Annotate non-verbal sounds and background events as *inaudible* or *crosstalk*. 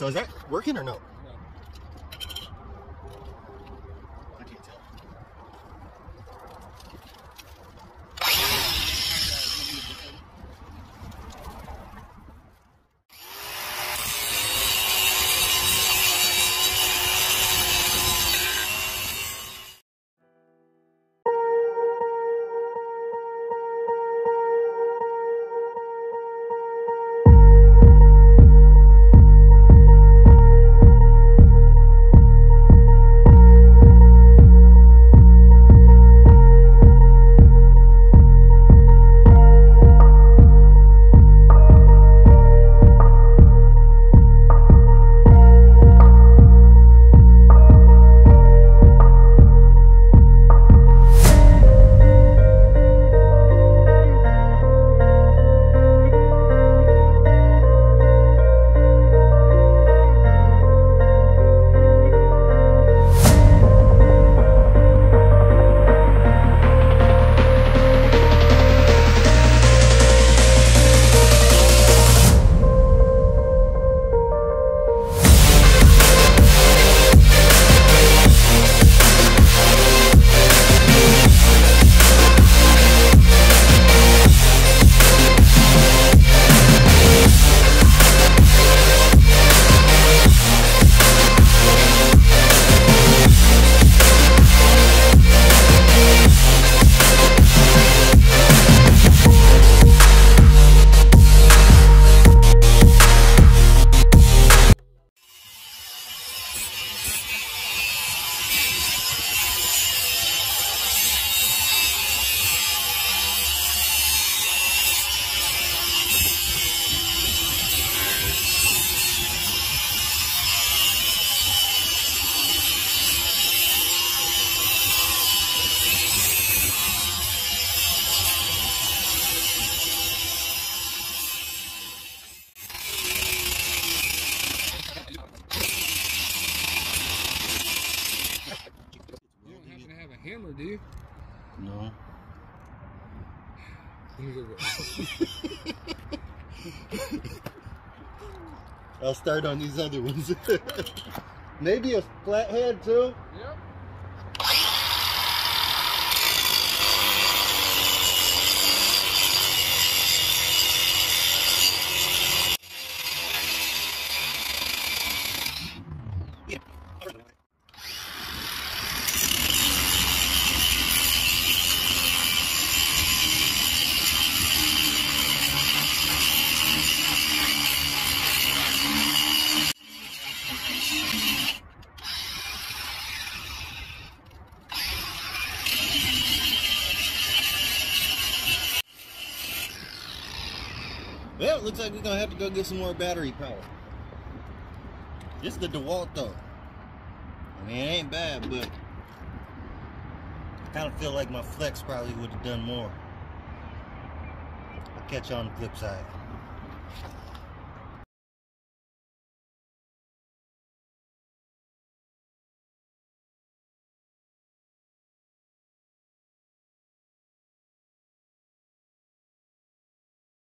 So is that working or no? Do you? No. Let me go get I'll start on these other ones. *laughs* Maybe a flathead too. Yep. Well, it looks like we're gonna have to go get some more battery power. This is the DeWalt though. I mean, it ain't bad, but I kind of feel like my Flex probably would have done more. I'll catch you on the flip side.